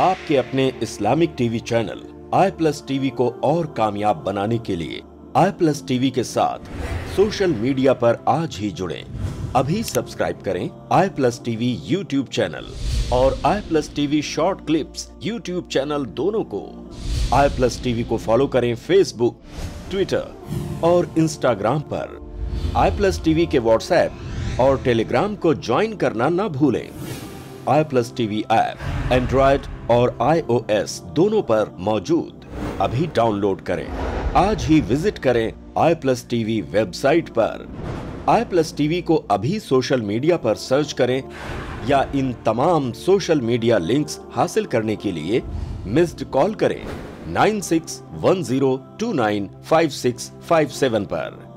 आपके अपने Islamic TV channel I plus TV को और कामयाब बनाने के लिए आई प्लस टीवी के साथ सोशल मीडिया पर आज ही जुड़ें। अभी सब्सक्राइब करें I plus TV YouTube channel और I plus TV short clips YouTube channel दोनों को। आई प्लस टीवी को फॉलो करें फेसबुक, ट्विटर और इंस्टाग्राम पर। आई प्लस टीवी के व्हाट्सएप और टेलीग्राम को ज्वाइन करना न भूलें। I plus TV app Android और आईओएस दोनों पर मौजूद। अभी डाउनलोड करें। आज ही विज़िट करें आई प्लस टीवी वेबसाइट पर। आई प्लस टीवी को अभी सोशल मीडिया पर सर्च करें या इन तमाम सोशल मीडिया लिंक्स हासिल करने के लिए मिस्ड कॉल करें। Nine six one zero two nine five six five seven पर।